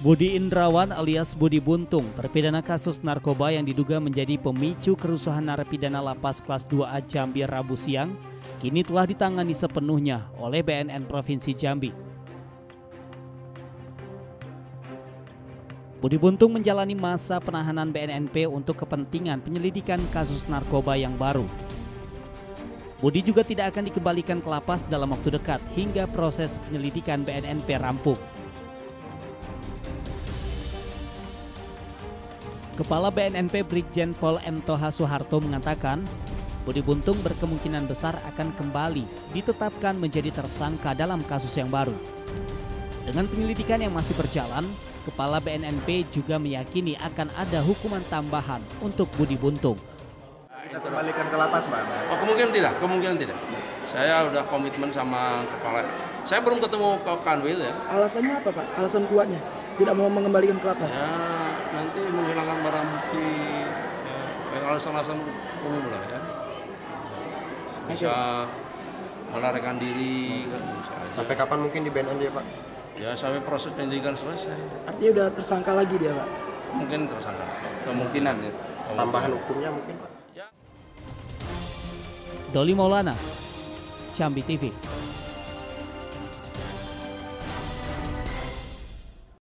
Budi Indrawan alias Budi Buntung, terpidana kasus narkoba yang diduga menjadi pemicu kerusuhan narapidana lapas kelas 2A Jambi Rabu siang, kini telah ditangani sepenuhnya oleh BNN Provinsi Jambi. Budi Buntung menjalani masa penahanan BNNP untuk kepentingan penyelidikan kasus narkoba yang baru. Budi juga tidak akan dikembalikan ke lapas dalam waktu dekat hingga proses penyelidikan BNNP rampung. Kepala BNNP Brigjen Pol M. Toha Soeharto mengatakan, Budi Buntung berkemungkinan besar akan kembali ditetapkan menjadi tersangka dalam kasus yang baru. Dengan penyelidikan yang masih berjalan, Kepala BNNP juga meyakini akan ada hukuman tambahan untuk Budi Buntung. Kita kembalikan ke lapas, Mbak. Oh, kemungkinan tidak, kemungkinan tidak. Saya udah komitmen sama kepala. Saya belum ketemu ke Kanwil ya. Alasannya apa Pak? Alasan kuatnya tidak mau mengembalikan ke lapas. Ya nanti menghilangkan barang bukti. Ya, alasan-alasan umum lah ya. Bisa melarikan diri kan bisa aja. Sampai kapan mungkin di BNN dia, Pak? Ya sampai proses penyidikan selesai. Artinya udah tersangka lagi dia Pak. Mungkin tersangka. Kemungkinan ya. Tambahan hukumnya mungkin, Pak? Doli Maulana, Jambi TV.